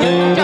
Thank you.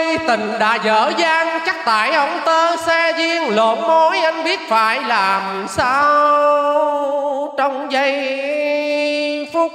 ơi tình đã dở dang, chắc tại ông tơ xe duyên. Lộn mối anh biết phải làm sao trong giây phút